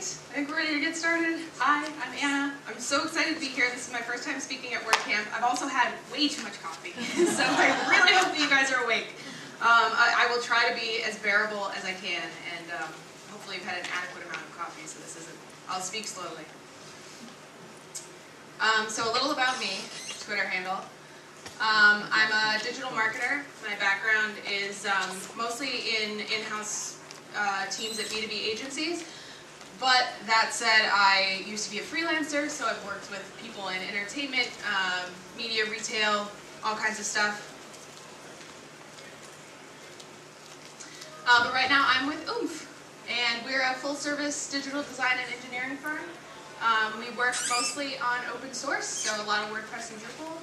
right, I think we're ready to get started. Hi, I'm Anna. I'm so excited to be here. This is my first time speaking at WordCamp. I've also had way too much coffee, so I really hope that you guys are awake. Um, I, I will try to be as bearable as I can, and um, hopefully you've had an adequate amount of coffee, so this isn't, I'll speak slowly. Um, so a little about me, Twitter handle. Um, I'm a digital marketer. My background is um, mostly in in-house uh, teams at B2B agencies. But that said, I used to be a freelancer, so I've worked with people in entertainment, um, media, retail, all kinds of stuff. Uh, but right now I'm with Oomph, and we're a full-service digital design and engineering firm. Um, we work mostly on open source, so a lot of WordPress and Drupal,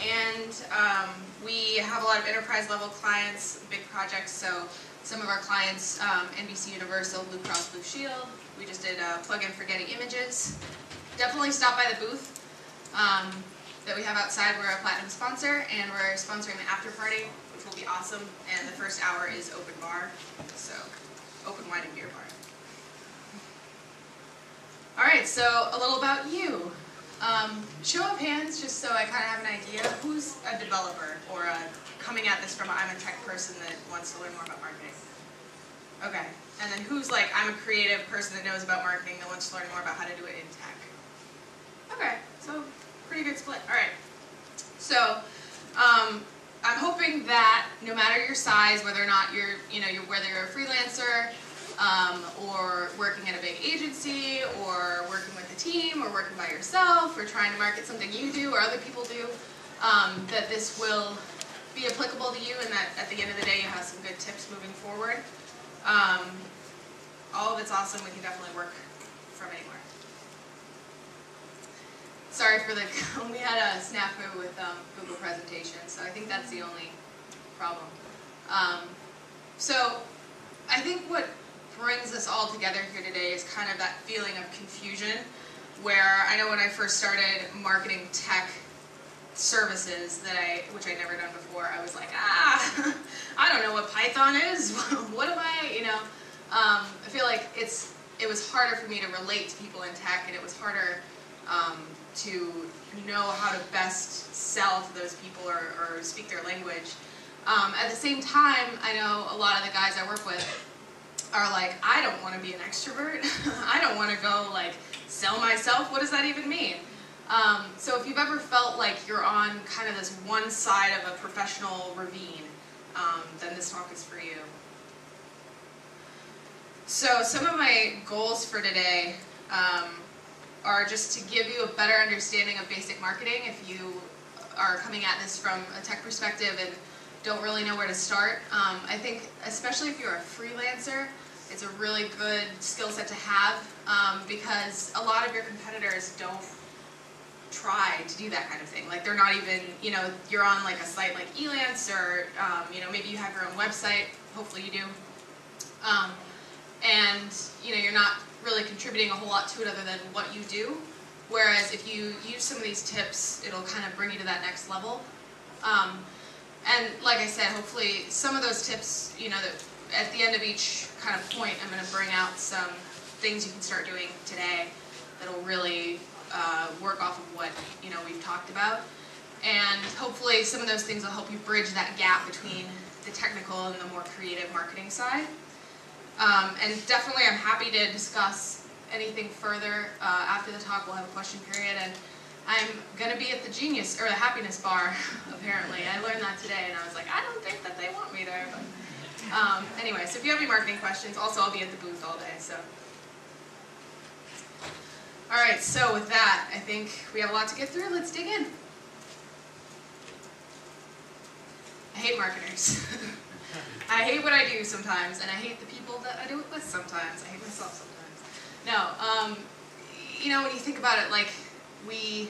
and um, we have a lot of enterprise level clients, big projects, so some of our clients, um, NBC Universal, Blue Cross Blue Shield, we just did a plugin for getting images. Definitely stop by the booth um, that we have outside. We're a platinum sponsor, and we're sponsoring the after party, which will be awesome, and the first hour is open bar, so open wine and beer bar. All right, so a little about you. Um, show of hands, just so I kind of have an idea, who's a developer or a, coming at this from a, I'm a tech person that wants to learn more about marketing? Okay, and then who's like, I'm a creative person that knows about marketing that wants to learn more about how to do it in tech? Okay, so pretty good split. All right, so um, I'm hoping that no matter your size, whether or not you're, you know, you're, whether you're a freelancer, um, or working at a big agency, or working with a team, or working by yourself, or trying to market something you do or other people do, um, that this will be applicable to you and that at the end of the day you have some good tips moving forward. Um, all of it's awesome, we can definitely work from anywhere. Sorry for the, we had a snafu with um, Google presentation, so I think that's the only problem. Um, so I think what brings us all together here today is kind of that feeling of confusion where I know when I first started marketing tech services that I, which I'd never done before, I was like, ah, I don't know what Python is. what am I, you know? Um, I feel like it's, it was harder for me to relate to people in tech and it was harder um, to know how to best sell to those people or, or speak their language. Um, at the same time, I know a lot of the guys I work with are like, I don't want to be an extrovert. I don't want to go like sell myself. What does that even mean? Um, so if you've ever felt like you're on kind of this one side of a professional ravine, um, then this talk is for you. So some of my goals for today um, are just to give you a better understanding of basic marketing if you are coming at this from a tech perspective and don't really know where to start. Um, I think, especially if you're a freelancer, it's a really good skill set to have um, because a lot of your competitors don't try to do that kind of thing. Like they're not even, you know, you're on like a site like Elance or, um, you know, maybe you have your own website, hopefully you do. Um, and, you know, you're not really contributing a whole lot to it other than what you do. Whereas if you use some of these tips, it'll kind of bring you to that next level. Um, and like I said, hopefully some of those tips, you know, that at the end of each kind of point, I'm going to bring out some things you can start doing today that'll really uh, work off of what you know we've talked about. And hopefully some of those things will help you bridge that gap between the technical and the more creative marketing side. Um, and definitely I'm happy to discuss anything further uh, after the talk. We'll have a question period. and I'm going to be at the Genius, or the Happiness Bar, apparently. I learned that today, and I was like, I don't think that they want me there. But um, anyway, so if you have any marketing questions, also I'll be at the booth all day. So, All right, so with that, I think we have a lot to get through. Let's dig in. I hate marketers. I hate what I do sometimes, and I hate the people that I do it with sometimes. I hate myself sometimes. No, um, you know, when you think about it, like, we,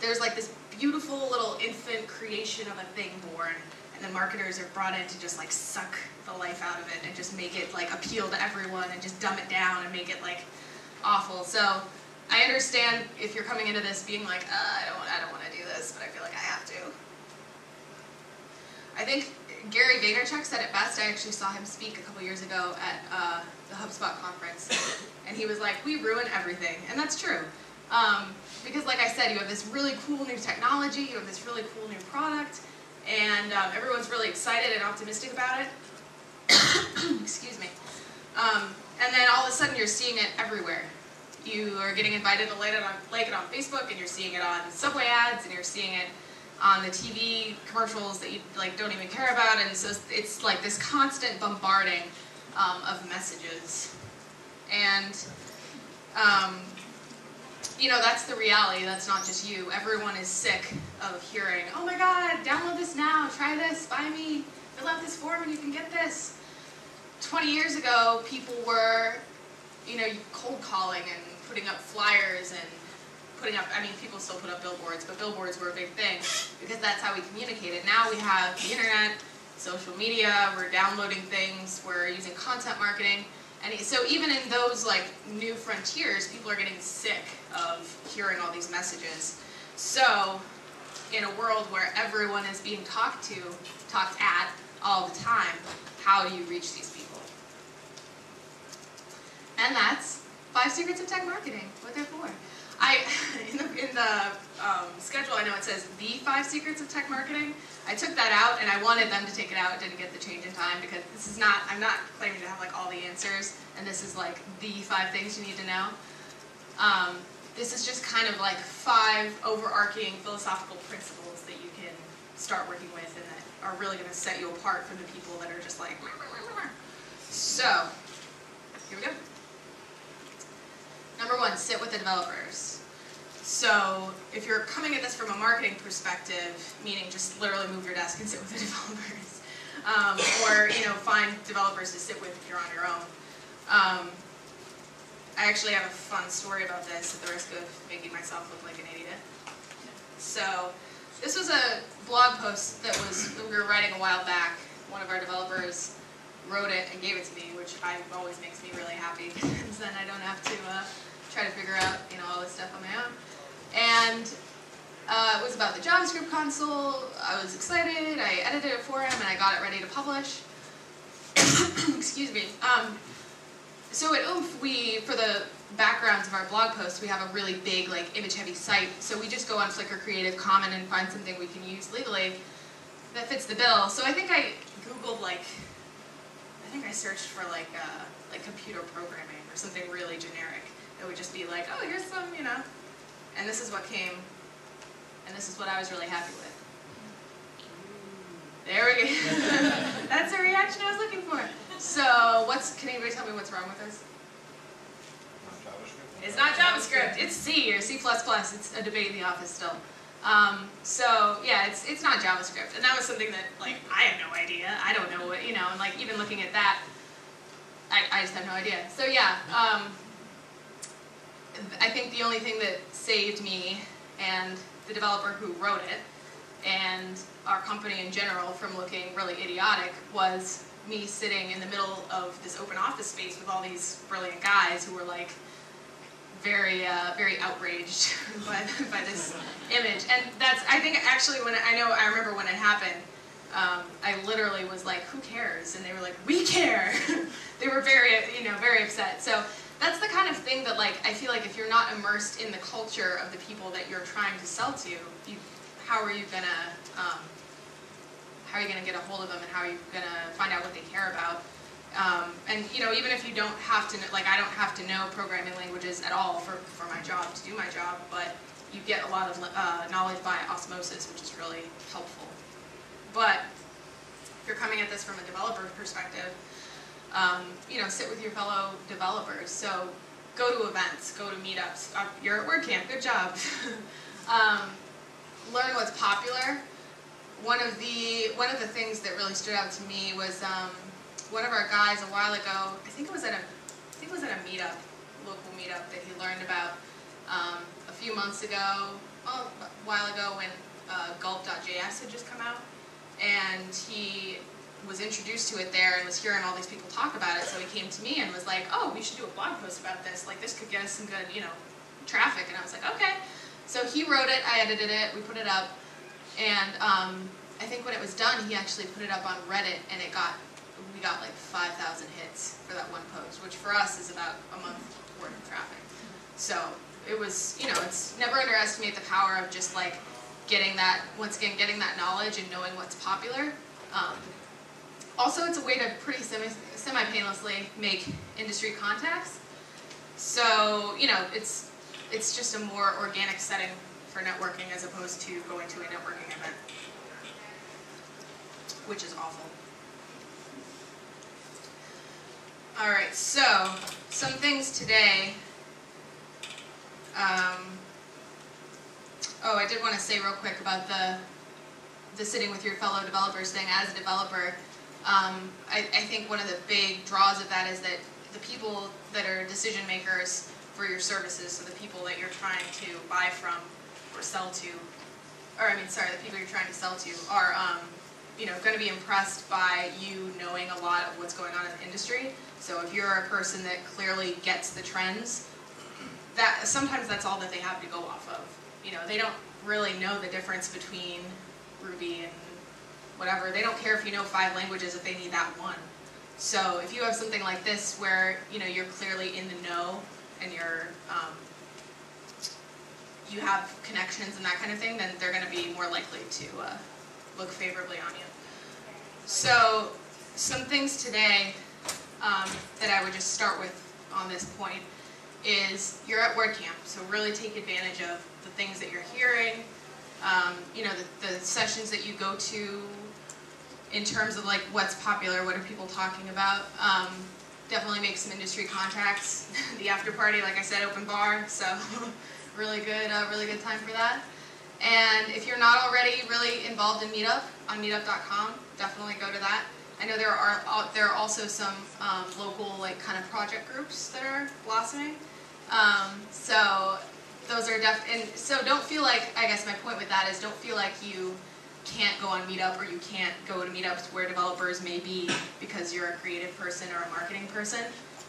there's like this beautiful little infant creation of a thing born, and the marketers are brought in to just like suck the life out of it and just make it like appeal to everyone and just dumb it down and make it like awful. So I understand if you're coming into this being like, uh, I don't, I don't want to do this, but I feel like I have to. I think Gary Vaynerchuk said it best. I actually saw him speak a couple years ago at uh, the HubSpot conference, and he was like, "We ruin everything," and that's true. Um, because, like I said, you have this really cool new technology, you have this really cool new product, and um, everyone's really excited and optimistic about it. Excuse me. Um, and then all of a sudden, you're seeing it everywhere. You are getting invited to like it on, like it on Facebook, and you're seeing it on subway ads, and you're seeing it on the TV commercials that you like don't even care about, and so it's like this constant bombarding um, of messages, and um, you know that's the reality. That's not just you. Everyone is sick of hearing, "Oh my God, download this now, try this, buy me, fill out this form, and you can get this." Twenty years ago, people were, you know, cold calling and putting up flyers and putting up, I mean, people still put up billboards, but billboards were a big thing because that's how we communicated. Now we have the internet, social media, we're downloading things, we're using content marketing. And so even in those like new frontiers, people are getting sick of hearing all these messages. So in a world where everyone is being talked to, talked at all the time, how do you reach these people? And that's five secrets of tech marketing, what they're for. I in the, in the um, schedule, I know it says the five secrets of tech marketing. I took that out, and I wanted them to take it out. Didn't get the change in time because this is not. I'm not claiming to have like all the answers, and this is like the five things you need to know. Um, this is just kind of like five overarching philosophical principles that you can start working with, and that are really going to set you apart from the people that are just like. So, here we go. Number one, sit with the developers. So if you're coming at this from a marketing perspective, meaning just literally move your desk and sit with the developers, um, or you know find developers to sit with if you're on your own. Um, I actually have a fun story about this at the risk of making myself look like an idiot. So this was a blog post that was that we were writing a while back. One of our developers wrote it and gave it to me, which I, always makes me really happy because then I don't have to uh, try to figure out you know all this stuff on my own. And uh, it was about the JavaScript console. I was excited. I edited it for him, and I got it ready to publish. Excuse me. Um, so at Oomph, we for the backgrounds of our blog posts, we have a really big like image-heavy site. So we just go on Flickr Creative Commons and find something we can use legally that fits the bill. So I think I googled like I think I searched for like uh, like computer programming or something really generic. It would just be like, oh, here's some, you know, and this is what came, and this is what I was really happy with. There we go. That's the reaction I was looking for. So, what's? Can anybody tell me what's wrong with this? It's not JavaScript. It's C or C++. It's a debate in the office still. Um, so yeah, it's it's not JavaScript, and that was something that like I had no idea. I don't know what you know, and like even looking at that, I, I just have no idea. So yeah, um, I think the only thing that saved me and the developer who wrote it and our company in general from looking really idiotic was me sitting in the middle of this open office space with all these brilliant guys who were like very uh, very outraged by, by this image. And that's I think actually when I know I remember when it happened um, I literally was like who cares? And they were like we care. They were very you know very upset. So that's the kind of thing that like I feel like if you're not immersed in the culture of the people that you're trying to sell to, you, how are you gonna um, how are you gonna get a hold of them and how are you gonna find out what they care about? Um, and you know, even if you don't have to, like I don't have to know programming languages at all for, for my job to do my job, but you get a lot of uh, knowledge by osmosis, which is really helpful. But if you're coming at this from a developer perspective, um, you know, sit with your fellow developers. So go to events, go to meetups. Uh, you're at WordCamp, good job. um, learn what's popular. One of the one of the things that really stood out to me was um, one of our guys a while ago. I think it was at a I think it was at a meetup, local meetup that he learned about um, a few months ago, well, a while ago when uh, Gulp.js had just come out, and he was introduced to it there and was hearing all these people talk about it, so he came to me and was like, oh, we should do a blog post about this. Like, this could get us some good, you know, traffic. And I was like, okay. So he wrote it, I edited it, we put it up, and um, I think when it was done, he actually put it up on Reddit and it got, we got like five thousand hits for that one post, which for us is about a month worth of traffic. So it was, you know, it's never underestimate the power of just like getting that, once again, getting that knowledge and knowing what's popular. Um, also, it's a way to pretty semi, semi-painlessly make industry contacts. So, you know, it's, it's just a more organic setting for networking as opposed to going to a networking event, which is awful. All right, so some things today. Um, oh, I did want to say real quick about the the sitting with your fellow developers thing. As a developer, um, I, I think one of the big draws of that is that the people that are decision makers for your services, so the people that you're trying to buy from or sell to, or I mean, sorry, the people you're trying to sell to are, um, you know, going to be impressed by you knowing a lot of what's going on in the industry. So if you're a person that clearly gets the trends, that sometimes that's all that they have to go off of. You know, they don't really know the difference between Ruby and whatever. They don't care if you know five languages if they need that one. So if you have something like this where you know you're clearly in the know and you're um, you have connections and that kind of thing, then they're going to be more likely to uh, look favorably on you. So some things today um, that I would just start with on this point is you're at WordCamp, so really take advantage of the things that you're hearing, um, you know, the, the sessions that you go to in terms of like what's popular, what are people talking about. Um, definitely make some industry contacts. the after party, like I said, open bar, so really good, uh, really good time for that. And if you're not already really involved in Meetup on Meetup.com, definitely go to that. I know there are there are also some um, local like kind of project groups that are blossoming. Um, so those are def and so don't feel like I guess my point with that is don't feel like you can't go on Meetup or you can't go to meetups where developers may be because you're a creative person or a marketing person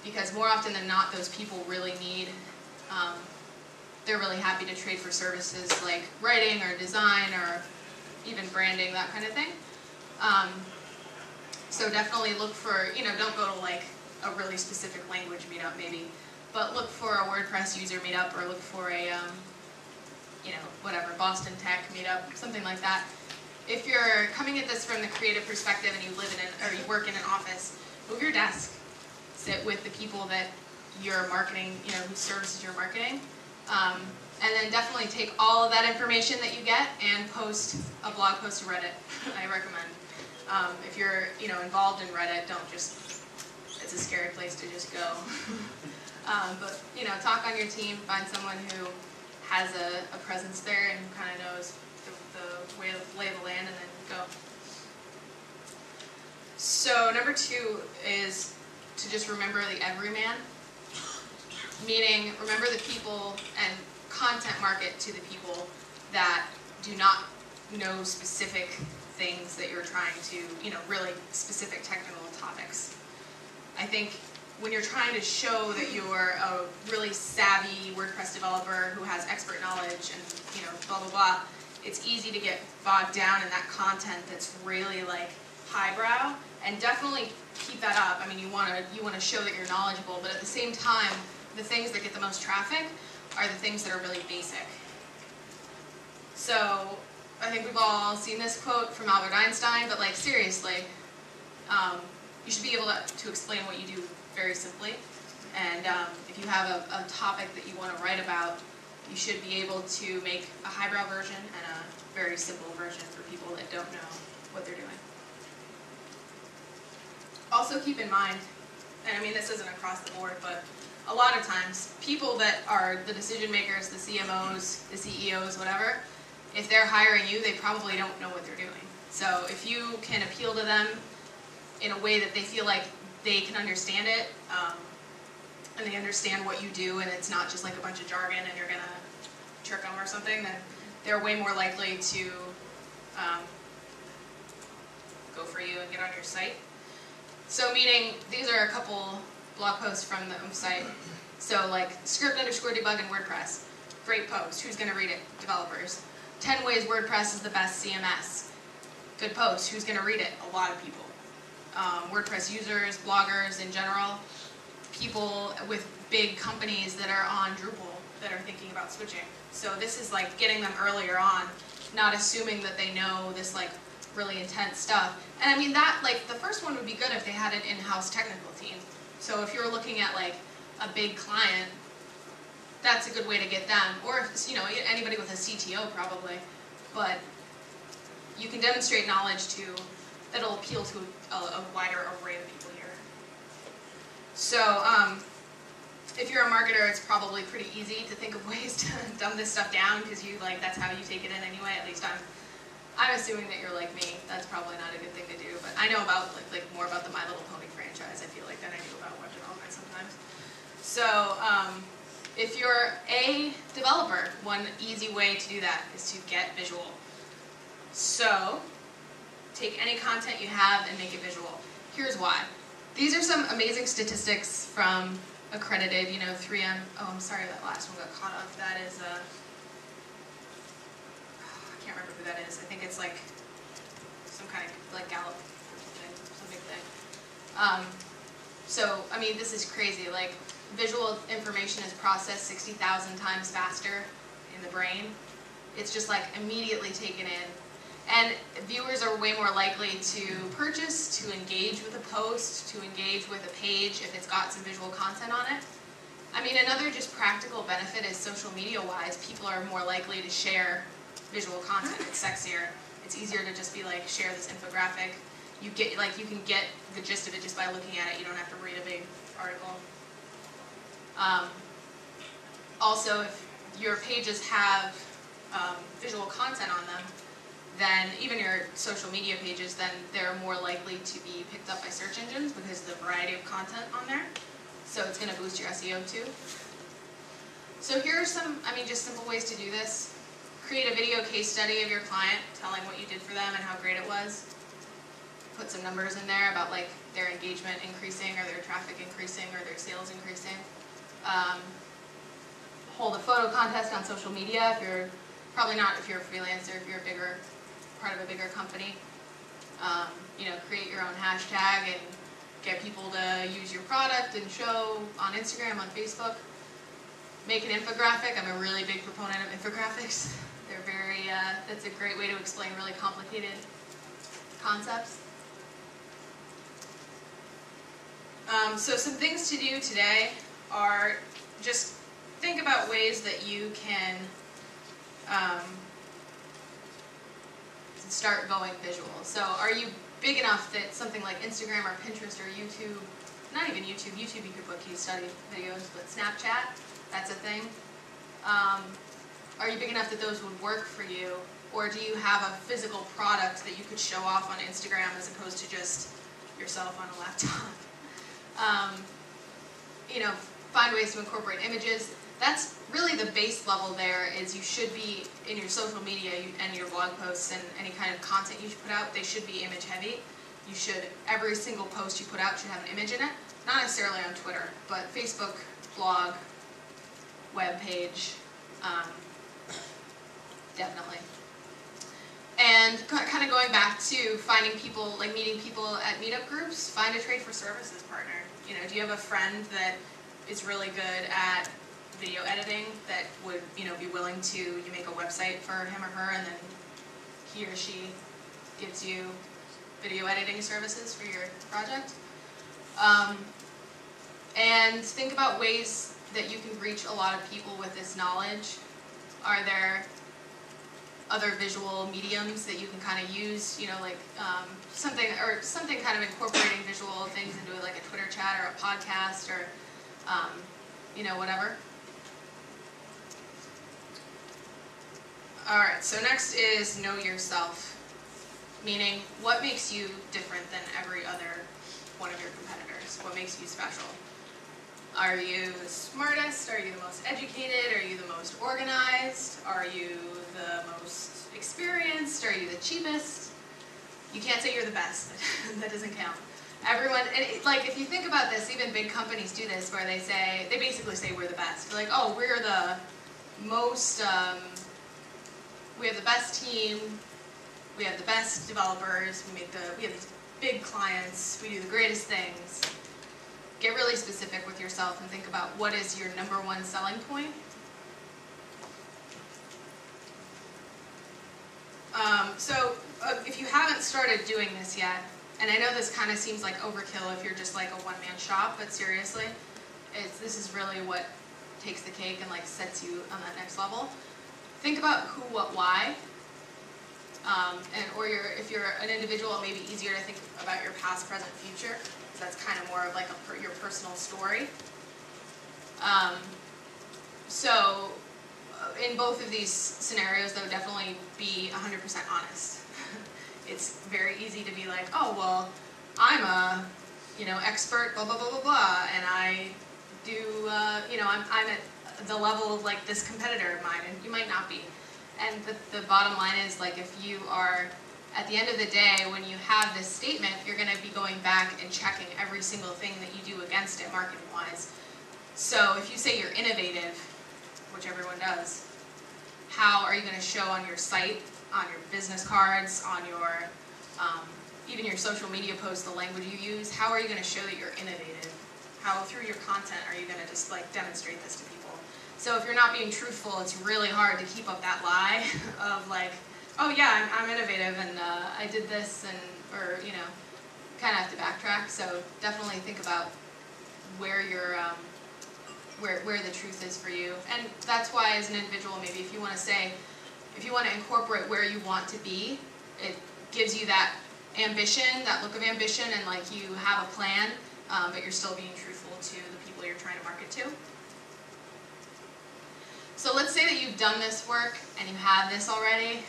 because more often than not those people really need um, they're really happy to trade for services like writing or design or even branding that kind of thing um, so definitely look for you know don't go to like a really specific language meetup maybe but look for a WordPress user meetup or look for a, um, you know, whatever, Boston Tech meetup, something like that. If you're coming at this from the creative perspective and you live in an, or you work in an office, move your desk. Sit with the people that you're marketing, you know, whose services you're marketing. Um, and then definitely take all of that information that you get and post a blog post to Reddit, I recommend. Um, if you're, you know, involved in Reddit, don't just, it's a scary place to just go. Um, but you know, talk on your team, find someone who has a, a presence there and kind of knows way of, lay the land, and then go. So number two is to just remember the everyman, meaning remember the people and content market to the people that do not know specific things that you're trying to, you know, really specific technical topics. I think when you're trying to show that you're a really savvy WordPress developer who has expert knowledge and you know blah blah blah, it's easy to get bogged down in that content that's really like highbrow and definitely keep that up. I mean, you want to you want to show that you're knowledgeable, but at the same time, the things that get the most traffic are the things that are really basic. So I think we've all seen this quote from Albert Einstein, but like seriously, um, you should be able to, to explain what you do very simply. And um, if you have a, a topic that you want to write about, you should be able to make a highbrow version and a very simple version for people that don't know what they're doing. Also keep in mind, and I mean this isn't across the board, but a lot of times people that are the decision makers, the CMOs, the CEOs, whatever, if they're hiring you, they probably don't know what they're doing. So if you can appeal to them in a way that they feel like they can understand it, um, and they understand what you do, and it's not just like a bunch of jargon and you're gonna trick them or something, then they're way more likely to um, go for you and get on your site. So meaning, these are a couple blog posts from the site. So like, script underscore debug in WordPress. Great post. Who's going to read it? Developers. 10 ways WordPress is the best CMS. good post. Who's going to read it? A lot of people. Um, WordPress users, bloggers in general, people with big companies that are on Drupal that are thinking about switching. So this is like getting them earlier on, not assuming that they know this like really intense stuff. And I mean that like the first one would be good if they had an in-house technical team. So if you're looking at like a big client, that's a good way to get them. Or if, you know anybody with a CTO probably, but you can demonstrate knowledge to that'll appeal to a, a wider array of people here. So um, if you're a marketer, it's probably pretty easy to think of ways to dumb this stuff down because you like that's how you take it in anyway. At least I'm I'm assuming that you're like me. That's probably not a good thing to do, but I know about like, like more about the My Little Pony franchise. I feel like than I do about web development sometimes. So um, if you're a developer, one easy way to do that is to get visual. So take any content you have and make it visual. Here's why. These are some amazing statistics from accredited, you know, 3M. Oh, I'm sorry, that last one got caught up. That is a can't remember who that is. I think it's like some kind of like Gallup thing, some big thing. Um, so, I mean, this is crazy. Like, visual information is processed 60,000 times faster in the brain. It's just like immediately taken in. And viewers are way more likely to purchase, to engage with a post, to engage with a page if it's got some visual content on it. I mean, another just practical benefit is social media wise, people are more likely to share visual content. It's sexier. It's easier to just be like, share this infographic. You get like you can get the gist of it just by looking at it. You don't have to read a big article. Um, also, if your pages have um, visual content on them, then even your social media pages, then they're more likely to be picked up by search engines because of the variety of content on there. So it's going to boost your SEO too. So here are some, I mean, just simple ways to do this create a video case study of your client telling what you did for them and how great it was. Put some numbers in there about like their engagement increasing or their traffic increasing or their sales increasing. Um, hold a photo contest on social media if you're probably not if you're a freelancer, if you're a bigger part of a bigger company. Um, you know, create your own hashtag and get people to use your product and show on Instagram, on Facebook. Make an infographic. I'm a really big proponent of infographics. They're very, uh, that's a great way to explain really complicated concepts. Um, so some things to do today are just think about ways that you can um, start going visual. So are you big enough that something like Instagram or Pinterest or YouTube, not even YouTube, YouTube you could put case study videos, but Snapchat, that's a thing. Um, are you big enough that those would work for you? Or do you have a physical product that you could show off on Instagram as opposed to just yourself on a laptop? Um, you know, find ways to incorporate images. That's really the base level there is you should be, in your social media and your blog posts and any kind of content you put out, they should be image heavy. You should, every single post you put out should have an image in it. Not necessarily on Twitter, but Facebook, blog, web page, um, definitely. And kind of going back to finding people, like meeting people at meetup groups, find a trade for services partner. You know, do you have a friend that is really good at video editing that would, you know, be willing to, you make a website for him or her and then he or she gives you video editing services for your project? Um, and think about ways that you can reach a lot of people with this knowledge. Are there other visual mediums that you can kind of use, you know, like um, something or something kind of incorporating visual things into like a Twitter chat or a podcast or, um, you know, whatever. All right, so next is know yourself, meaning what makes you different than every other one of your competitors? What makes you special? Are you the smartest? Are you the most educated? Are you the most organized? Are you the most experienced? Are you the cheapest? You can't say you're the best. that doesn't count. Everyone, it, like if you think about this, even big companies do this where they say, they basically say we're the best. They're like, oh, we're the most, um, we have the best team, we have the best developers, we make the, we have big clients, we do the greatest things. Get really specific with yourself and think about what is your number one selling point. Um, so uh, if you haven't started doing this yet, and I know this kind of seems like overkill if you're just like a one-man shop, but seriously, it's, this is really what takes the cake and like sets you on that next level. Think about who, what, why, um, and or you're, if you're an individual, it may be easier to think about your past, present, future. That's kind of more of like a, your personal story. Um, so uh, in both of these scenarios, though, definitely be 100% honest. it's very easy to be like, oh well, I'm a you know expert, blah blah blah blah blah, and I do uh, you know I'm I'm at the level of like this competitor of mine, and you might not be. And the, the bottom line is like if you are at the end of the day, when you have this statement, you're going to be going back and checking every single thing that you do against it marketing wise. So if you say you're innovative, which everyone does, how are you going to show on your site, on your business cards, on your um, even your social media posts, the language you use? How are you going to show that you're innovative? How through your content are you going to just like demonstrate this to people? So if you're not being truthful, it's really hard to keep up that lie of like, oh yeah, I'm, I'm innovative and uh, I did this and, or, you know, kind of have to backtrack. So definitely think about where your um, where, where the truth is for you. And that's why as an individual, maybe if you want to say, if you want to incorporate where you want to be, it gives you that ambition, that look of ambition, and like you have a plan, um, but you're still being truthful to the people you're trying to market to. So let's say that you've done this work and you have this already,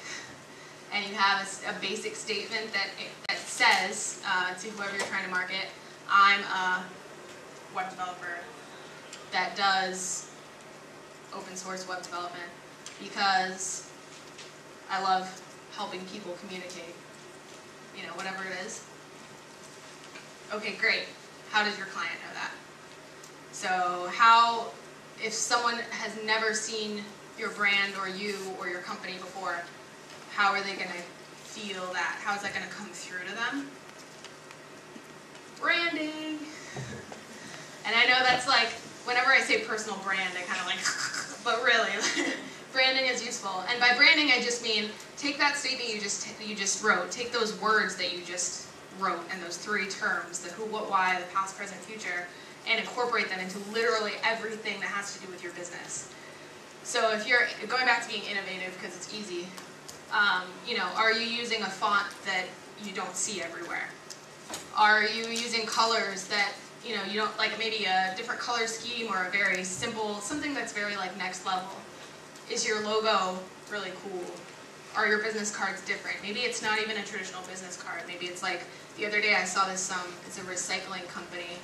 and you have a, a basic statement that, that says uh, to whoever you're trying to market, I'm a web developer that does open source web development because I love helping people communicate, you know, whatever it is. Okay, great. How does your client know that? So how if someone has never seen your brand or you or your company before, how are they going to feel that? How is that going to come through to them? Branding. And I know that's like, whenever I say personal brand, I kind of like, but really, branding is useful. And by branding, I just mean take that statement you just you just wrote, take those words that you just wrote, and those three terms, the who, what, why, the past, present, future, and incorporate them into literally everything that has to do with your business. So if you're going back to being innovative because it's easy, um, you know, are you using a font that you don't see everywhere? Are you using colors that you know you don't like maybe a different color scheme or a very simple something that's very like next level? Is your logo really cool? Are your business cards different? Maybe it's not even a traditional business card. Maybe it's like the other day I saw this. Um, it's a recycling company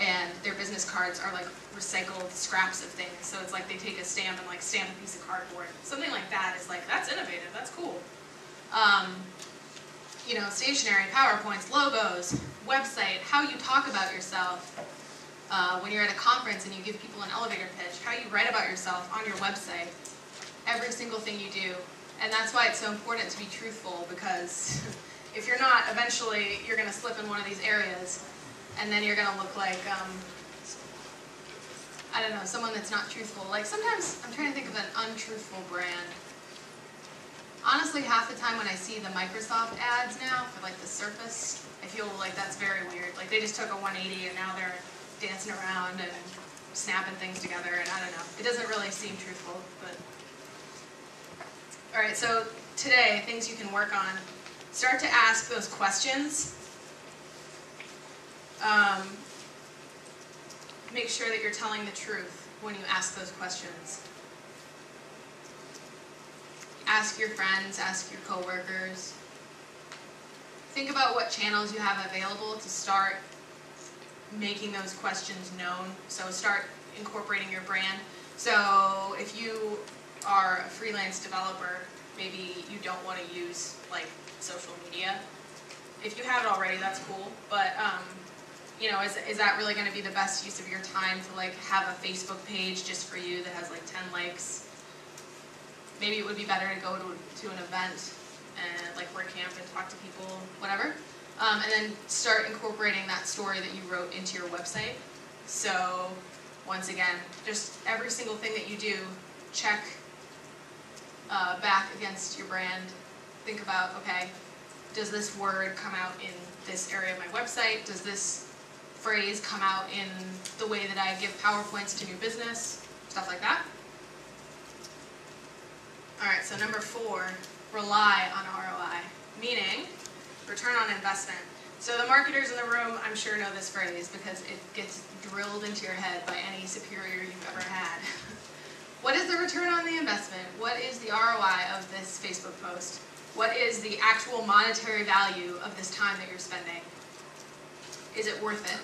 and their business cards are like recycled scraps of things. So it's like they take a stamp and like stamp a piece of cardboard. Something like that is like, that's innovative, that's cool. Um, you know, stationery, PowerPoints, logos, website, how you talk about yourself. Uh, when you're at a conference and you give people an elevator pitch, how you write about yourself on your website, every single thing you do. And that's why it's so important to be truthful because if you're not, eventually you're going to slip in one of these areas and then you're gonna look like um, I don't know, someone that's not truthful. Like sometimes I'm trying to think of an untruthful brand. Honestly, half the time when I see the Microsoft ads now for like the Surface, I feel like that's very weird. Like they just took a 180 and now they're dancing around and snapping things together and I don't know. It doesn't really seem truthful, but all right. So today, things you can work on. Start to ask those questions um, make sure that you're telling the truth when you ask those questions. Ask your friends, ask your coworkers. Think about what channels you have available to start making those questions known. So start incorporating your brand. So if you are a freelance developer, maybe you don't want to use like social media. If you have it already, that's cool. But um, you know, is, is that really going to be the best use of your time to like have a Facebook page just for you that has like 10 likes? Maybe it would be better to go to, to an event and like WordCamp and talk to people, whatever. Um, and then start incorporating that story that you wrote into your website. So once again, just every single thing that you do, check uh, back against your brand. Think about, okay, does this word come out in this area of my website? Does this phrase come out in the way that I give PowerPoints to new business? Stuff like that. All right, so number four, rely on ROI, meaning return on investment. So the marketers in the room, I'm sure know this phrase because it gets drilled into your head by any superior you've ever had. what is the return on the investment? What is the ROI of this Facebook post? What is the actual monetary value of this time that you're spending? Is it worth it?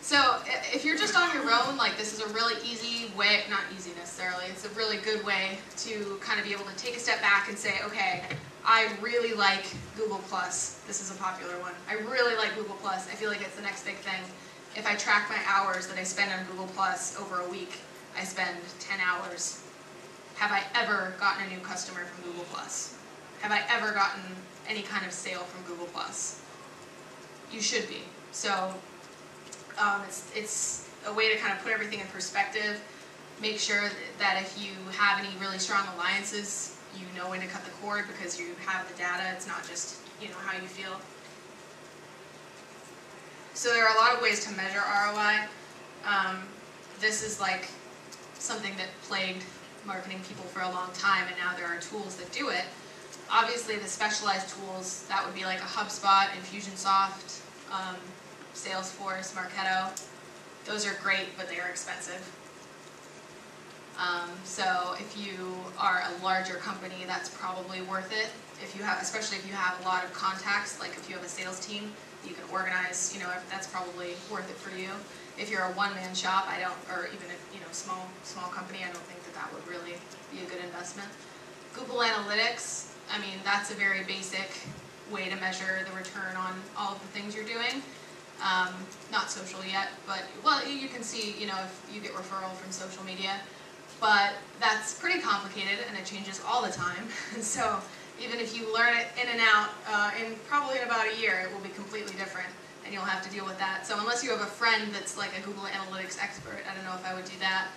So if you're just on your own, like this is a really easy way, not easy necessarily, it's a really good way to kind of be able to take a step back and say, okay, I really like Google Plus. This is a popular one. I really like Google Plus. I feel like it's the next big thing. If I track my hours that I spend on Google Plus over a week, I spend 10 hours. Have I ever gotten a new customer from Google Plus? Have I ever gotten any kind of sale from Google Plus? You should be. So um, it's, it's a way to kind of put everything in perspective. Make sure that if you have any really strong alliances, you know when to cut the cord because you have the data. It's not just you know how you feel. So there are a lot of ways to measure ROI. Um, this is like something that plagued marketing people for a long time, and now there are tools that do it. Obviously, the specialized tools that would be like a HubSpot, Infusionsoft, um, Salesforce, Marketo. Those are great, but they are expensive. Um, so if you are a larger company, that's probably worth it. If you have, especially if you have a lot of contacts, like if you have a sales team, you can organize. You know, that's probably worth it for you. If you're a one-man shop, I don't, or even a you know small small company, I don't think that that would really be a good investment. Google Analytics, I mean, that's a very basic way to measure the return on all of the things you're doing. Um, not social yet, but well, you can see, you know, if you get referral from social media, but that's pretty complicated and it changes all the time. so even if you learn it in and out, uh, in probably in about a year, it will be completely different and you'll have to deal with that. So unless you have a friend that's like a Google Analytics expert, I don't know if I would do that.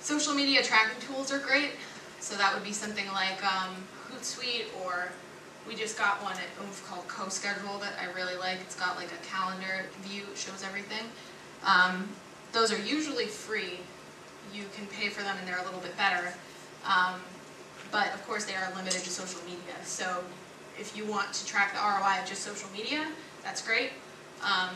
Social media tracking tools are great. So that would be something like um, Hootsuite or we just got one at Oomph called CoSchedule that I really like. It's got like a calendar view, it shows everything. Um, those are usually free. You can pay for them and they're a little bit better. Um, but of course they are limited to social media. So if you want to track the ROI of just social media, that's great. Um,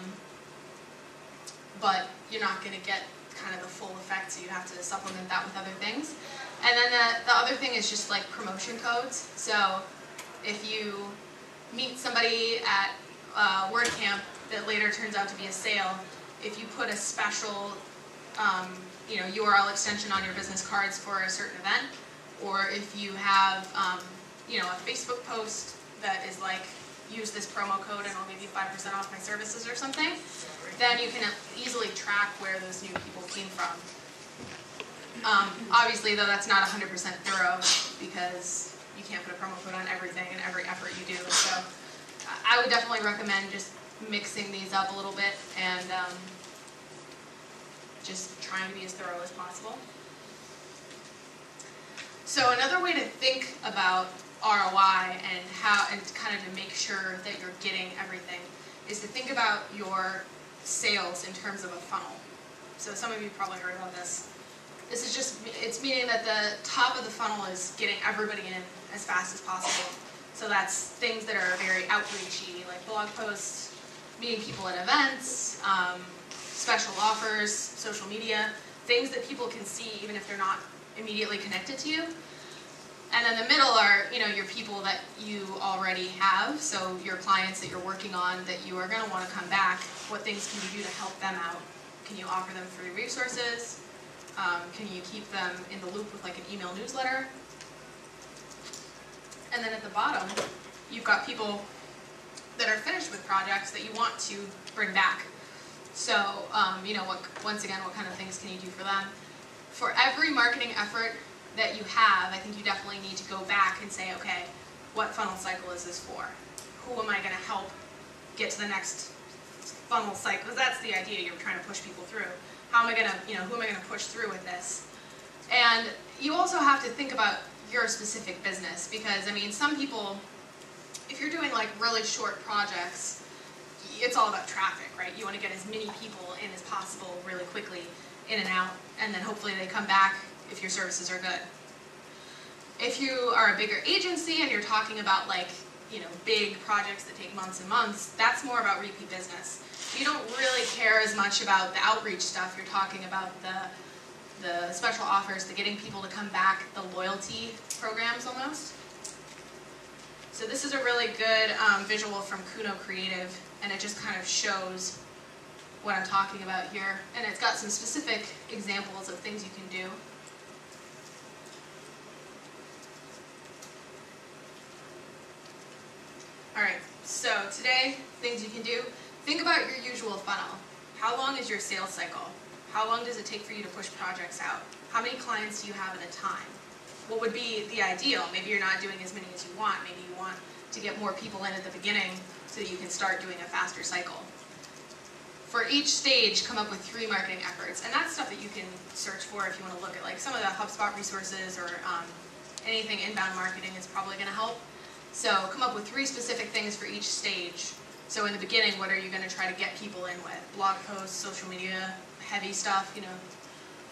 but you're not going to get kind of the full effect, so you have to supplement that with other things. And then the, the other thing is just like promotion codes. So if you meet somebody at uh, WordCamp that later turns out to be a sale, if you put a special um, you know, URL extension on your business cards for a certain event, or if you have um, you know, a Facebook post that is like, use this promo code and I'll give you 5% off my services or something, then you can easily track where those new people came from. Um, obviously, though, that's not 100% thorough because you can't put a promo code on everything and every effort you do. So I would definitely recommend just mixing these up a little bit and um, just trying to be as thorough as possible. So another way to think about ROI and how and kind of to make sure that you're getting everything is to think about your sales in terms of a funnel. So some of you probably heard about this. This is just, it's meaning that the top of the funnel is getting everybody in as fast as possible. So that's things that are very outreachy, like blog posts, meeting people at events, um, special offers, social media, things that people can see even if they're not immediately connected to you. And then the middle are, you know, your people that you already have, so your clients that you're working on that you are going to want to come back. What things can you do to help them out? Can you offer them free resources? Um, can you keep them in the loop with like an email newsletter? And then at the bottom, you've got people that are finished with projects that you want to bring back. So, um, you know, what, once again, what kind of things can you do for them? For every marketing effort that you have, I think you definitely need to go back and say, okay, what funnel cycle is this for? Who am I going to help get to the next funnel cycle? Because that's the idea you're trying to push people through. How am I going to, you know, who am I going to push through with this? And you also have to think about your specific business because, I mean, some people, if you're doing like really short projects, it's all about traffic, right? You want to get as many people in as possible really quickly, in and out, and then hopefully they come back if your services are good. If you are a bigger agency and you're talking about like, you know, big projects that take months and months, that's more about repeat business. You don't really care as much about the outreach stuff. You're talking about the the special offers, the getting people to come back, the loyalty programs almost. So this is a really good um, visual from Kuno Creative, and it just kind of shows what I'm talking about here. And it's got some specific examples of things you can do. Alright, so today, things you can do. Think about your usual funnel. How long is your sales cycle? How long does it take for you to push projects out? How many clients do you have at a time? What would be the ideal? Maybe you're not doing as many as you want. Maybe you want to get more people in at the beginning so that you can start doing a faster cycle. For each stage, come up with three marketing efforts. And that's stuff that you can search for if you want to look at like some of the HubSpot resources or um, anything inbound marketing is probably going to help. So come up with three specific things for each stage. So in the beginning, what are you going to try to get people in with? Blog posts, social media, heavy stuff, you know.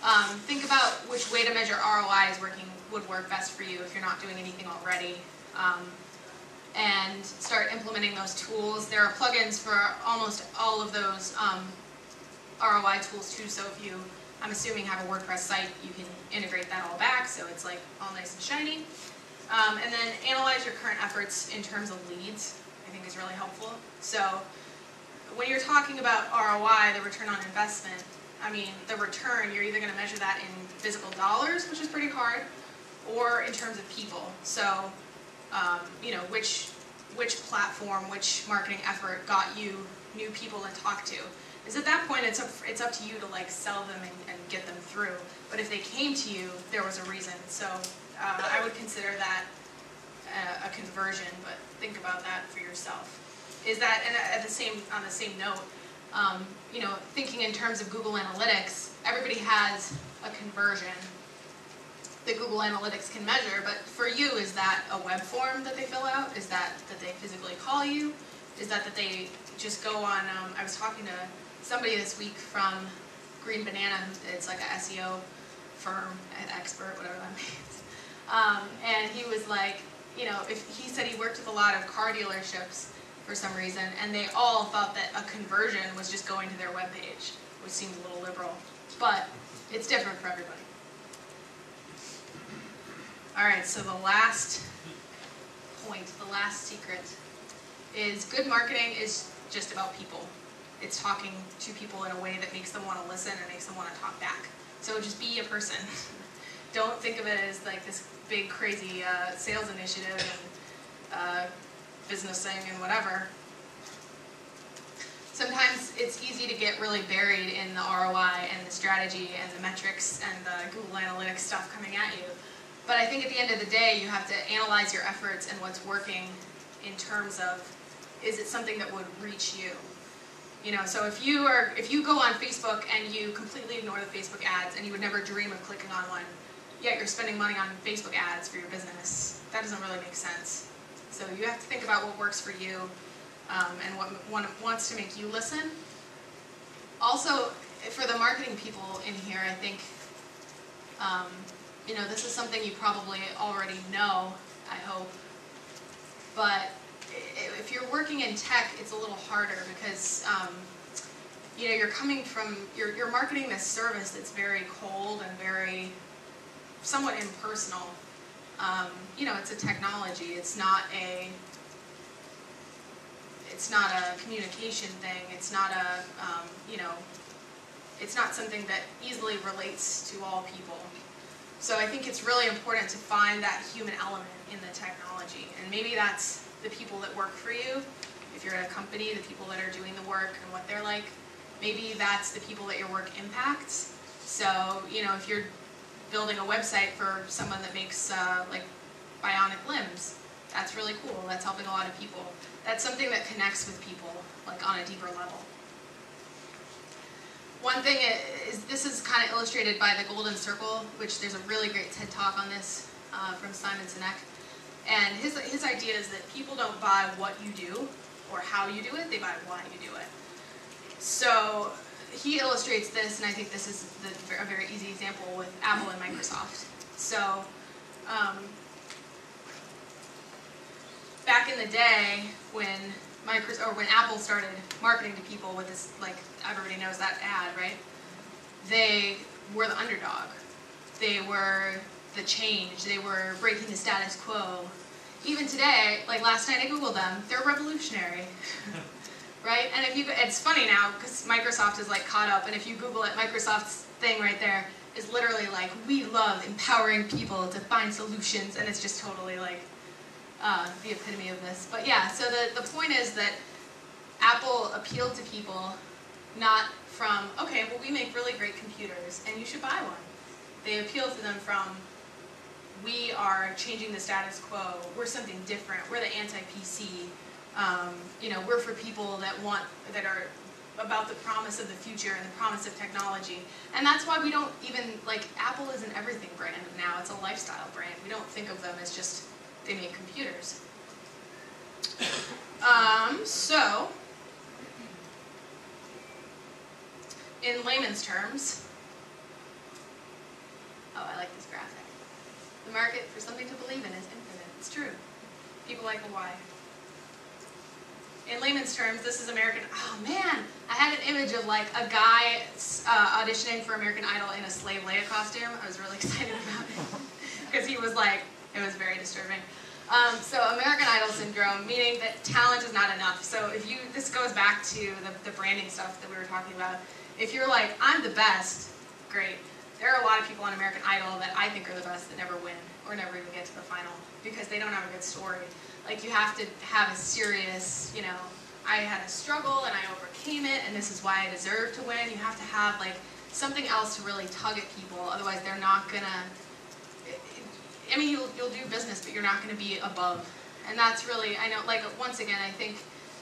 Um, think about which way to measure ROI is working would work best for you if you're not doing anything already. Um, and start implementing those tools. There are plugins for almost all of those um, ROI tools too, so if you, I'm assuming, have a WordPress site, you can integrate that all back so it's like all nice and shiny. Um, and then analyze your current efforts in terms of leads, think is really helpful. So when you're talking about ROI, the return on investment, I mean, the return, you're either going to measure that in physical dollars, which is pretty hard, or in terms of people. So, um, you know, which which platform, which marketing effort got you new people to talk to. Is at that point, it's up, it's up to you to like sell them and, and get them through. But if they came to you, there was a reason. So uh, I would consider that a, a conversion, but think about that for yourself. Is that, and at the same, on the same note, um, you know, thinking in terms of Google Analytics, everybody has a conversion that Google Analytics can measure, but for you, is that a web form that they fill out? Is that that they physically call you? Is that that they just go on, um, I was talking to somebody this week from Green Banana, it's like an SEO firm, an expert, whatever that means. Um, and he was like, you know, if he said he worked with a lot of car dealerships for some reason, and they all thought that a conversion was just going to their webpage, which seems a little liberal. But it's different for everybody. All right, so the last point, the last secret, is good marketing is just about people. It's talking to people in a way that makes them want to listen and makes them want to talk back. So just be a person. Don't think of it as like this big crazy uh, sales initiative and uh, business thing and whatever. Sometimes it's easy to get really buried in the ROI and the strategy and the metrics and the Google Analytics stuff coming at you. But I think at the end of the day, you have to analyze your efforts and what's working in terms of, is it something that would reach you? You know, so if you are, if you go on Facebook and you completely ignore the Facebook ads and you would never dream of clicking on one, yet you're spending money on Facebook ads for your business, that doesn't really make sense. So you have to think about what works for you um, and what, what wants to make you listen. Also, for the marketing people in here, I think, um, you know, this is something you probably already know, I hope. But if you're working in tech, it's a little harder because, um, you know, you're coming from, you're, you're marketing this service that's very cold and very somewhat impersonal. Um, you know, it's a technology. It's not a it's not a communication thing. It's not a um, you know, it's not something that easily relates to all people. So I think it's really important to find that human element in the technology, and maybe that's the people that work for you. If you're at a company, the people that are doing the work and what they're like. Maybe that's the people that your work impacts. So you know, if you're building a website for someone that makes uh, like bionic limbs. That's really cool. That's helping a lot of people. That's something that connects with people, like on a deeper level. One thing is, this is kind of illustrated by the golden circle, which there's a really great TED talk on this uh, from Simon Sinek. And his, his idea is that people don't buy what you do or how you do it, they buy why you do it. So he illustrates this, and I think this is the, a very easy example with Apple and Microsoft. So um, back in the day when Microsoft or when Apple started marketing to people with this, like everybody knows that ad, right? They were the underdog. They were the change. They were breaking the status quo. Even today, like last night I googled them, they're revolutionary. right? And if you, it's funny now because Microsoft is like caught up, and if you Google it, Microsoft's thing right there is literally like, we love empowering people to find solutions, and it's just totally like uh, the epitome of this. But yeah, so the, the point is that Apple appealed to people not from, okay, well, we make really great computers, and you should buy one. They appealed to them from, we are changing the status quo, we're something different, we're the anti-PC, um, you know, we're for people that want, that are about the promise of the future and the promise of technology. And that's why we don't even, like, Apple is an everything brand now, it's a lifestyle brand. We don't think of them as just they make computers. Um, so, in layman's terms, oh, I like this graphic. The market for something to believe in is infinite. It's true. People like Hawaii. In layman's terms, this is American. Oh man, I had an image of like a guy uh, auditioning for American Idol in a slave Leia costume. I was really excited about it because he was like it was very disturbing. Um, so American Idol syndrome, meaning that talent is not enough. So if you, this goes back to the, the branding stuff that we were talking about. If you're like, I'm the best, great. There are a lot of people on American Idol that I think are the best that never win or never even get to the final because they don't have a good story. Like you have to have a serious, you know, I had a struggle and I overcame it and this is why I deserve to win. You have to have like something else to really tug at people. Otherwise they're not gonna I mean, you'll, you'll do business, but you're not going to be above. And that's really, I know, like, once again, I think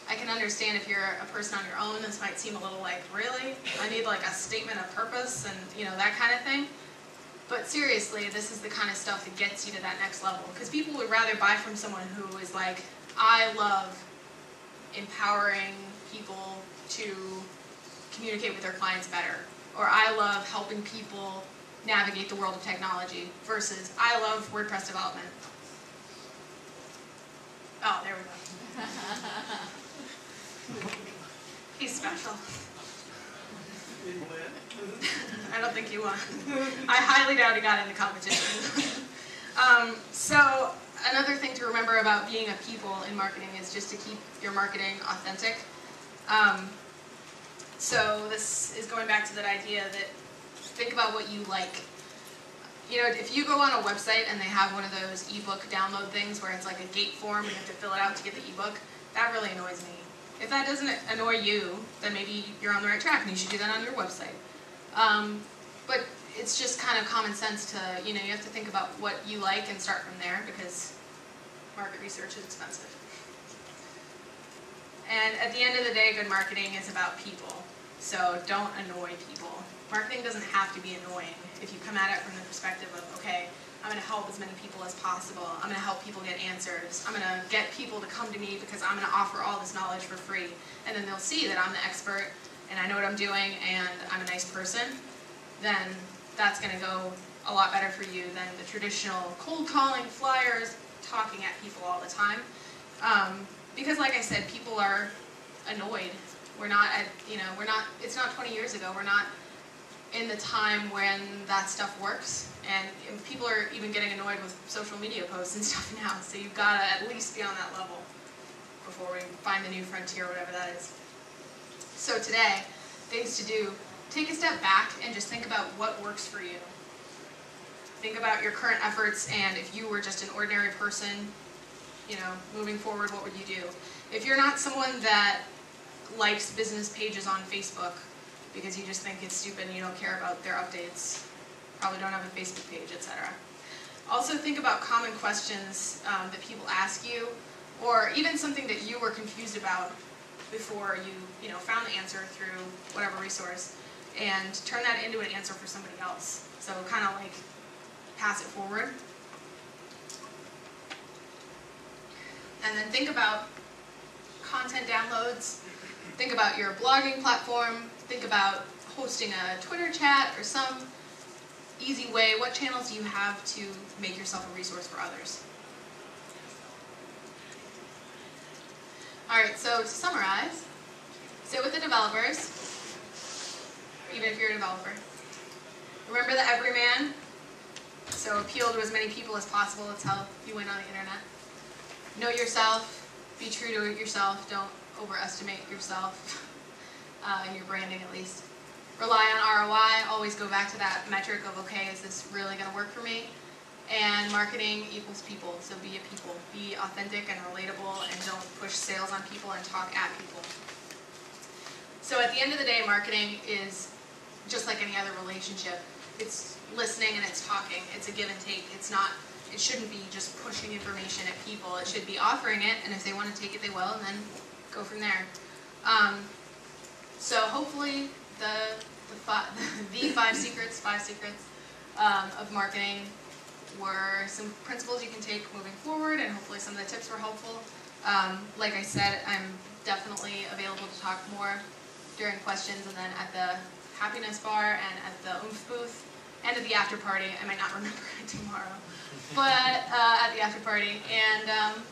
I can understand if you're a person on your own, this might seem a little like, really? I need like a statement of purpose and, you know, that kind of thing. But seriously, this is the kind of stuff that gets you to that next level. Because people would rather buy from someone who is like, I love empowering people to communicate with their clients better. Or I love helping people navigate the world of technology versus I love WordPress development. Oh, there we go. He's special. I don't think he won. I highly doubt he got in the competition. um, so another thing to remember about being a people in marketing is just to keep your marketing authentic. Um, so this is going back to that idea that think about what you like. You know, if you go on a website and they have one of those ebook download things where it's like a gate form and you have to fill it out to get the ebook, that really annoys me. If that doesn't annoy you, then maybe you're on the right track and you should do that on your website. Um, but it's just kind of common sense to, you know, you have to think about what you like and start from there because market research is expensive. And at the end of the day, good marketing is about people. So don't annoy people marketing doesn't have to be annoying if you come at it from the perspective of, okay, I'm going to help as many people as possible. I'm going to help people get answers. I'm going to get people to come to me because I'm going to offer all this knowledge for free. And then they'll see that I'm the expert and I know what I'm doing and I'm a nice person. Then that's going to go a lot better for you than the traditional cold calling flyers, talking at people all the time. Um, because like I said, people are annoyed. We're not at, you know, we're not, it's not 20 years ago. We're not in the time when that stuff works. And people are even getting annoyed with social media posts and stuff now. So you've got to at least be on that level before we find the new frontier, or whatever that is. So today, things to do, take a step back and just think about what works for you. Think about your current efforts and if you were just an ordinary person, you know, moving forward, what would you do? If you're not someone that likes business pages on Facebook because you just think it's stupid and you don't care about their updates. Probably don't have a Facebook page, etc. Also think about common questions um, that people ask you, or even something that you were confused about before you, you know, found the answer through whatever resource, and turn that into an answer for somebody else. So kind of like pass it forward. And then think about content downloads. Think about your blogging platform. Think about hosting a Twitter chat or some easy way. What channels do you have to make yourself a resource for others? All right, so to summarize, sit with the developers, even if you're a developer. Remember the everyman. So appeal to as many people as possible. That's how you win on the internet. Know yourself. Be true to yourself. Don't overestimate yourself, uh, your branding at least. Rely on ROI. Always go back to that metric of, okay, is this really going to work for me? And marketing equals people. So be a people. Be authentic and relatable and don't push sales on people and talk at people. So at the end of the day, marketing is just like any other relationship. It's listening and it's talking. It's a give and take. It's not, it shouldn't be just pushing information at people. It should be offering it, and if they want to take it, they will, and then go from there. Um, so hopefully the, the, five, the five secrets, five secrets um, of marketing were some principles you can take moving forward, and hopefully some of the tips were helpful. Um, like I said, I'm definitely available to talk more during questions, and then at the happiness bar and at the oomph booth and at the after party. I might not remember it tomorrow, but uh, at the after party. And um,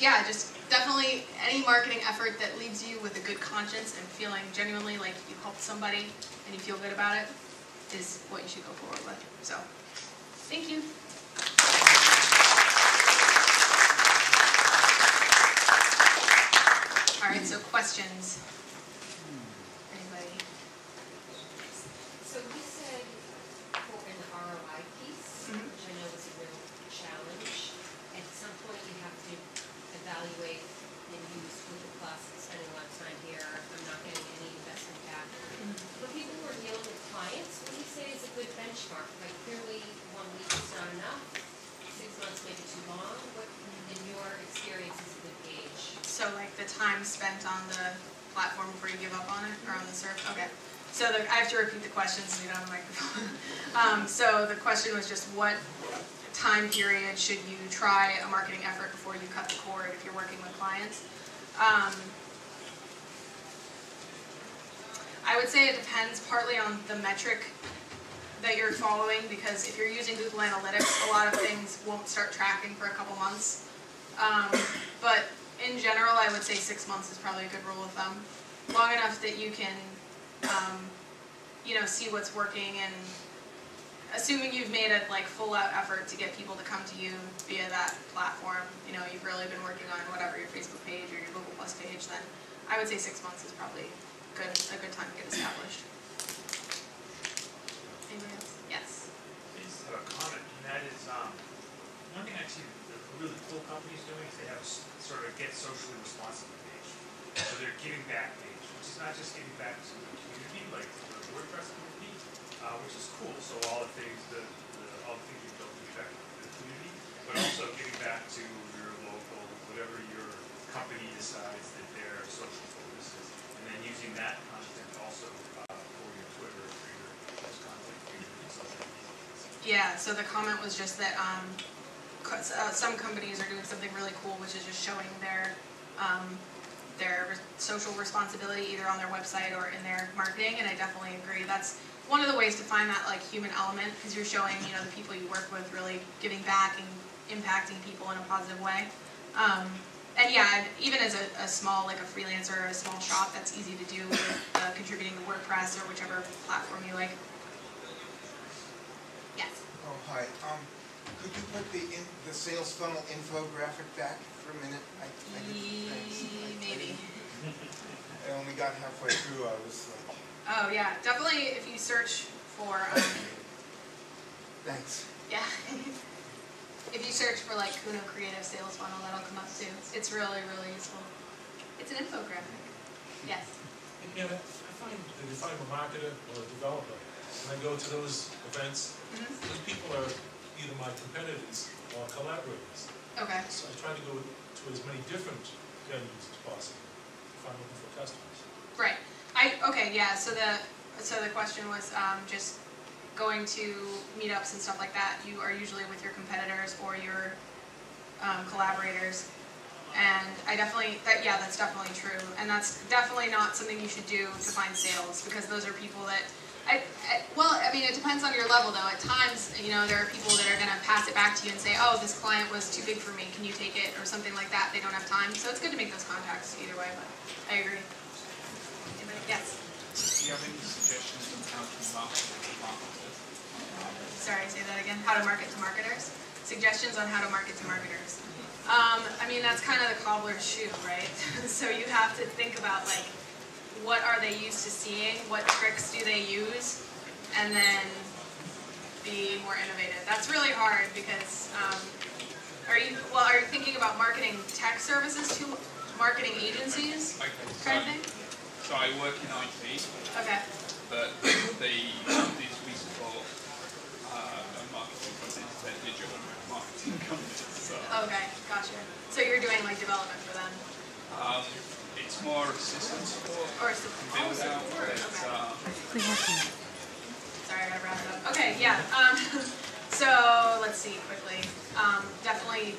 yeah, just definitely any marketing effort that leaves you with a good conscience and feeling genuinely like you helped somebody and you feel good about it is what you should go forward with. So, thank you. All right, so questions. Anybody? So you said for an ROI piece, Mhm. which I know is a real challenge, at some point you have to evaluate and use Google Plus, spending a lot of time here, I'm not getting any investment back. For people who are dealing with clients, what do you say is a good benchmark? Like clearly, one week is not enough, six months may be too long, what in your experience is a good gauge? So like the time spent on the platform before you give up on it, or on the serve, okay. So the, I have to repeat the question so you don't have a microphone. Um, so the question was just what time period should you try a marketing effort before you cut the cord if you're working with clients? Um, I would say it depends partly on the metric that you're following, because if you're using Google Analytics, a lot of things won't start tracking for a couple months. Um, but in general, I would say six months is probably a good rule of thumb. Long enough that you can, um, you know, see what's working and assuming you've made a like full out effort to get people to come to you via that platform, you know, you've really been working on whatever your Facebook page or your Google Plus page, then I would say six months is probably good, a good time to get established. Anybody else? Yes. I just have a comment, and that is, um, one thing I see the really cool companies doing is they have a sort of get socially responsible page. So they're giving back page, is not just giving back to the community, like the WordPress community, uh, which is cool, so all the things, that the, all the things you've built to back to the community, but also giving back to your local, whatever your company decides that their social focus is, and then using that content also, uh, for your Twitter, your content, social media. Yeah, so the comment was just that, um, uh, some companies are doing something really cool, which is just showing their, um, their social responsibility either on their website or in their marketing, and I definitely agree. That's one of the ways to find that like human element, because you're showing, you know, the people you work with really giving back and impacting people in a positive way. Um, and yeah, even as a, a small, like a freelancer or a small shop, that's easy to do with uh, contributing to WordPress or whichever platform you like. Yes. Oh, hi. Um, could you put the in, the sales funnel infographic back for a minute? I, I didn't, thanks. I- I Maybe. didn't- I only got halfway through, I was like, Oh yeah, definitely if you search for, um, thanks. yeah. if you search for like Kuno Creative Sales Funnel, that'll come up too. It's really, really useful. It's an infographic. Yes. Yeah, I find that if I'm a marketer or a developer, and I go to those events, Mhm. those people are either my competitors or collaborators. Okay, So I try to go to as many different venues as possible if I'm looking for customers. right. I, okay, yeah, so the, so the question was, um, just going to meetups and stuff like that, you are usually with your competitors or your, um, collaborators. And I definitely, that, yeah, that's definitely true, and that's definitely not something you should do to find sales, because those are people that, I, I, well, I mean, it depends on your level though, at times, you know, there are people that are gonna pass it back to you and say, oh, this client was too big for me, can you take it, or something like that, they don't have time, so it's good to make those contacts either way, but I agree. Anybody, yes, Do you have any suggestions on how to market to marketers? sorry, say that again, how to market to marketers, suggestions on how to market to marketers. Um, I mean, that's kind of the cobbler's shoe, right? So you have to think about like, what are they used to seeing, what tricks do they use, and then be more innovative. That's really hard because, um, are you, well, are you thinking about marketing tech services to marketing agencies Okay, kind of so, thing? so I work in IT, Okay, but they, these we support uh, marketing company, they're digital marketing companies. So okay, gotcha. So you're doing like development for them, um, it's more assistant support, or su- build out, support, but okay. uh, Sorry, I gotta wrap it up. Okay, yeah, um, so, let's see quickly. Um, definitely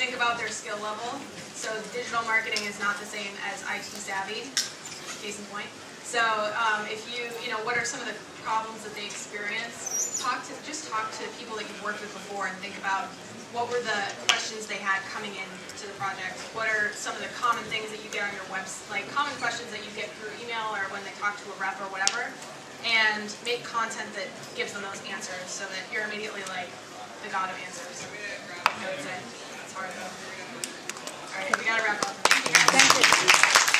think about their skill level. So digital marketing is not the same as IT savvy, case in point. So, um, if you, you know, what are some of the problems that they experience? Talk to, just talk to people that you've worked with before and think about what were the questions they had coming in to the project? What are some of the common things that you get on your website, like common questions that you get through email or when they talk to a rep or whatever? And make content that gives them those answers so that you're immediately like the god of answers. I would say. Hard though. All right, we gotta wrap up. Thank you.